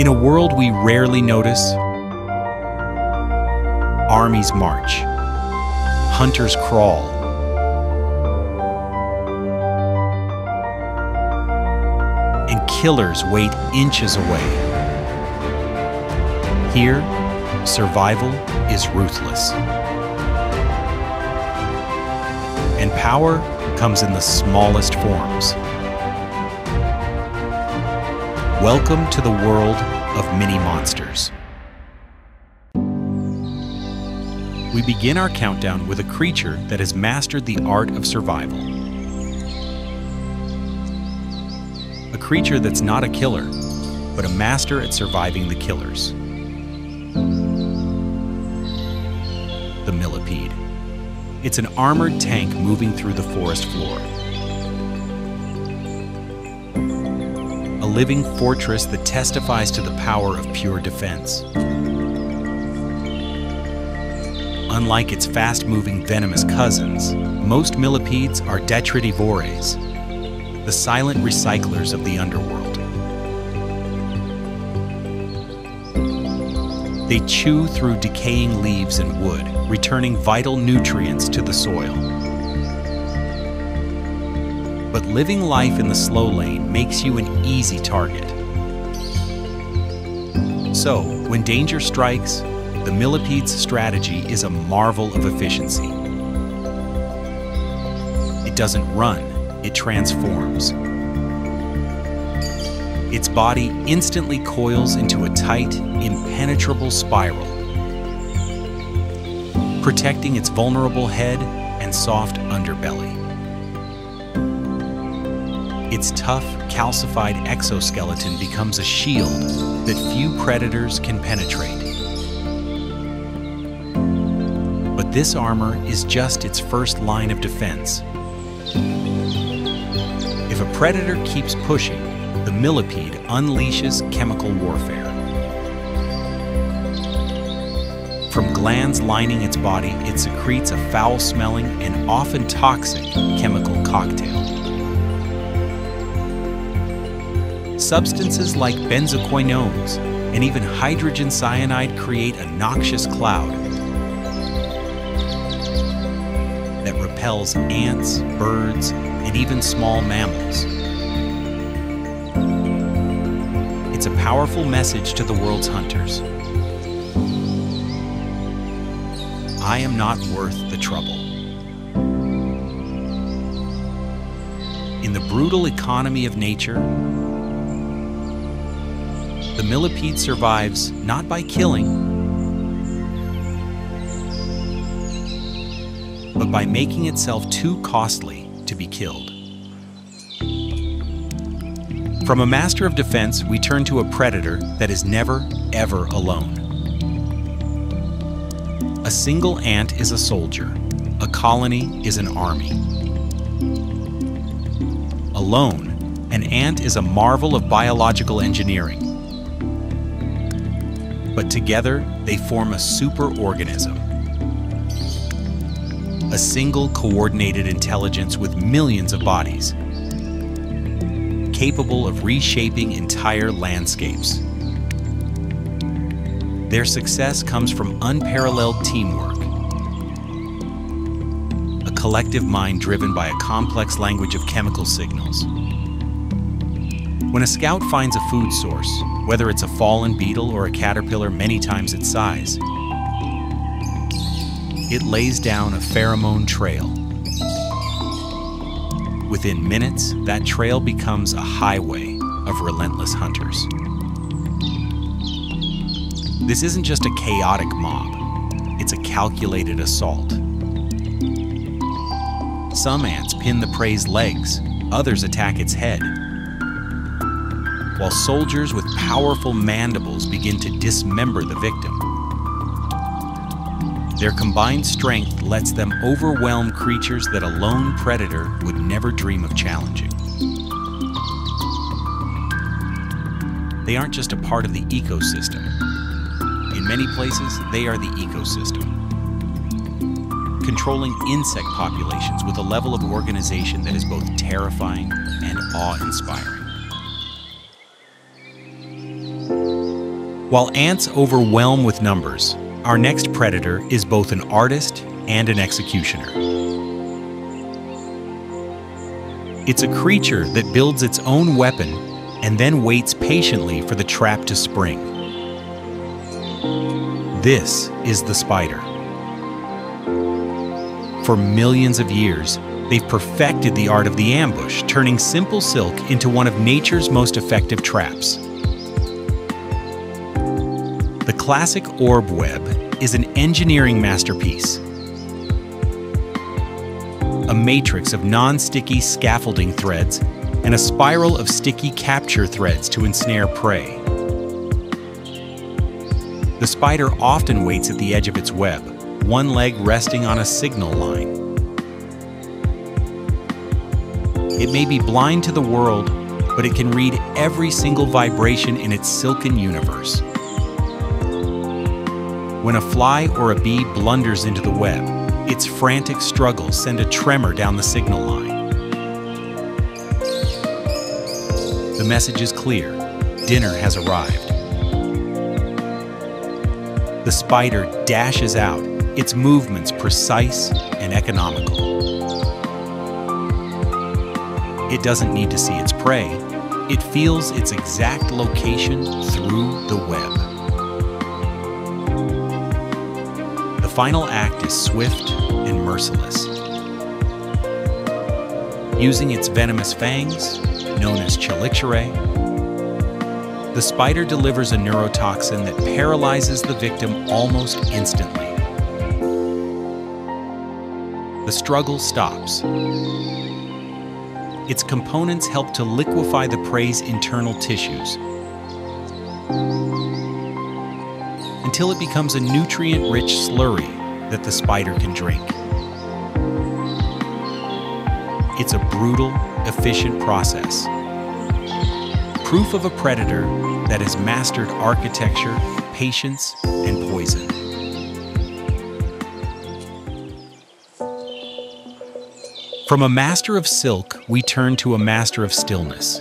In a world we rarely notice, armies march, hunters crawl, and killers wait inches away. Here, survival is ruthless. And power comes in the smallest forms. Welcome to the world of mini monsters. We begin our countdown with a creature that has mastered the art of survival. A creature that's not a killer, but a master at surviving the killers. The millipede. It's an armored tank moving through the forest floor. Living fortress that testifies to the power of pure defense. Unlike its fast-moving venomous cousins, most millipedes are detritivores, the silent recyclers of the underworld. They chew through decaying leaves and wood, returning vital nutrients to the soil. But living life in the slow lane makes you an easy target. So, when danger strikes, the millipede's strategy is a marvel of efficiency. It doesn't run, it transforms. Its body instantly coils into a tight, impenetrable spiral, protecting its vulnerable head and soft underbelly. Its tough, calcified exoskeleton becomes a shield that few predators can penetrate. But this armor is just its first line of defense. If a predator keeps pushing, the millipede unleashes chemical warfare. From glands lining its body, it secretes a foul-smelling and often toxic chemical cocktail. Substances like benzoquinones and even hydrogen cyanide create a noxious cloud that repels ants, birds, and even small mammals. It's a powerful message to the world's hunters. I am not worth the trouble. In the brutal economy of nature, the millipede survives not by killing, but by making itself too costly to be killed. From a master of defense, we turn to a predator that is never, ever alone. A single ant is a soldier, a colony is an army. Alone, an ant is a marvel of biological engineering. But together, they form a superorganism. A single coordinated intelligence with millions of bodies, capable of reshaping entire landscapes. Their success comes from unparalleled teamwork, a collective mind driven by a complex language of chemical signals. When a scout finds a food source, whether it's a fallen beetle or a caterpillar many times its size, it lays down a pheromone trail. Within minutes, that trail becomes a highway of relentless hunters. This isn't just a chaotic mob, it's a calculated assault. Some ants pin the prey's legs, others attack its head, while soldiers with powerful mandibles begin to dismember the victim. Their combined strength lets them overwhelm creatures that a lone predator would never dream of challenging. They aren't just a part of the ecosystem. In many places, they are the ecosystem. Controlling insect populations with a level of organization that is both terrifying and awe-inspiring. While ants overwhelm with numbers, our next predator is both an artist and an executioner. It's a creature that builds its own weapon and then waits patiently for the trap to spring. This is the spider. For millions of years, they've perfected the art of the ambush, turning simple silk into one of nature's most effective traps. Classic orb web is an engineering masterpiece. A matrix of non-sticky scaffolding threads and a spiral of sticky capture threads to ensnare prey. The spider often waits at the edge of its web, one leg resting on a signal line. It may be blind to the world, but it can read every single vibration in its silken universe. When a fly or a bee blunders into the web, its frantic struggles send a tremor down the signal line. The message is clear dinner has arrived. The spider dashes out, its movements precise and economical. It doesn't need to see its prey, it feels its exact location through the web. Final act is swift and merciless. Using its venomous fangs, known as chelicerae, the spider delivers a neurotoxin that paralyzes the victim almost instantly. The struggle stops. Its components help to liquefy the prey's internal tissues until it becomes a nutrient-rich slurry that the spider can drink. It's a brutal, efficient process. Proof of a predator that has mastered architecture, patience, and poison. From a master of silk, we turn to a master of stillness.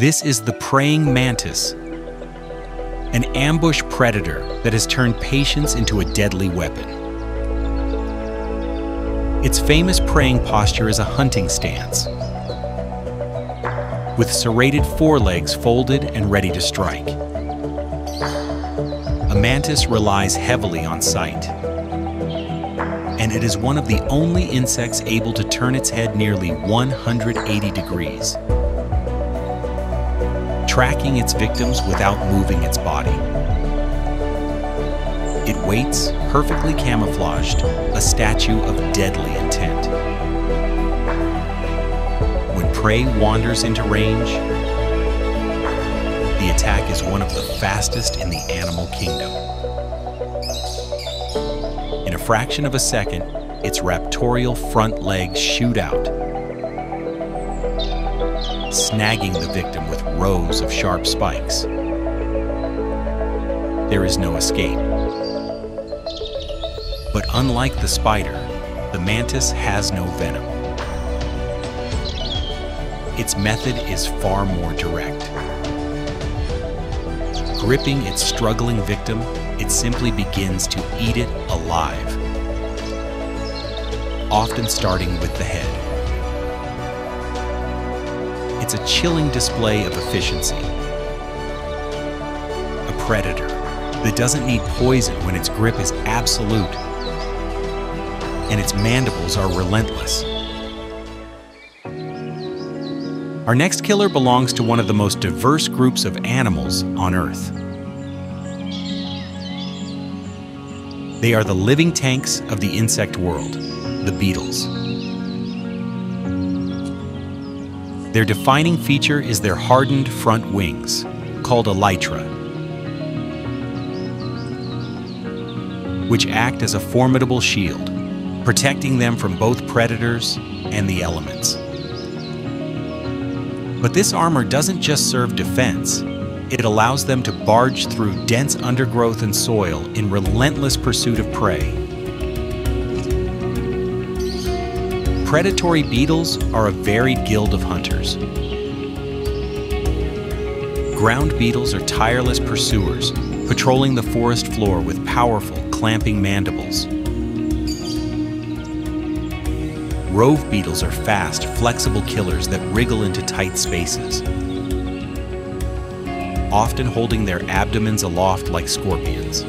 This is the praying mantis, an ambush predator that has turned patience into a deadly weapon. Its famous praying posture is a hunting stance, with serrated forelegs folded and ready to strike. A mantis relies heavily on sight, and it is one of the only insects able to turn its head nearly 180 degrees, tracking its victims without moving its body. It waits, perfectly camouflaged, a statue of deadly intent. When prey wanders into range, the attack is one of the fastest in the animal kingdom. In a fraction of a second, its raptorial front legs shoot out, snagging the victim with rows of sharp spikes. There is no escape. But unlike the spider, the mantis has no venom. Its method is far more direct. Gripping its struggling victim, it simply begins to eat it alive, often starting with the head. It's a chilling display of efficiency. A predator that doesn't need poison when its grip is absolute and its mandibles are relentless. Our next killer belongs to one of the most diverse groups of animals on Earth. They are the living tanks of the insect world, the beetles. Their defining feature is their hardened front wings, called elytra, which act as a formidable shield, protecting them from both predators and the elements. But this armor doesn't just serve defense, it allows them to barge through dense undergrowth and soil in relentless pursuit of prey. Predatory beetles are a varied guild of hunters. Ground beetles are tireless pursuers, patrolling the forest floor with powerful, clamping mandibles. Rove beetles are fast, flexible killers that wriggle into tight spaces, often holding their abdomens aloft like scorpions.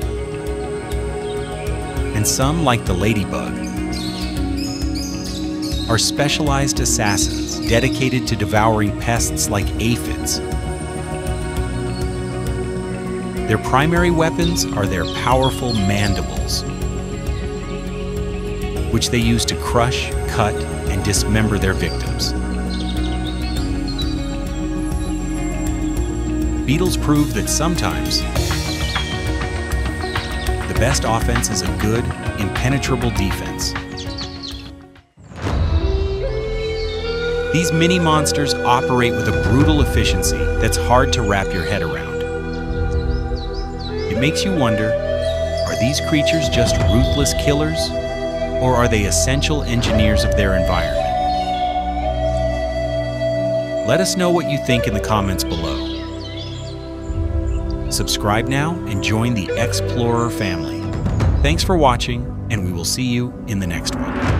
And some, like the ladybug, are specialized assassins dedicated to devouring pests like aphids. Their primary weapons are their powerful mandibles, which they use to crush, cut, and dismember their victims. Beetles prove that sometimes the best offense is a good, impenetrable defense. These mini monsters operate with a brutal efficiency that's hard to wrap your head around. It makes you wonder, are these creatures just ruthless killers or are they essential engineers of their environment? Let us know what you think in the comments below. Subscribe now and join the X-Plorer family. Thanks for watching, and we will see you in the next one.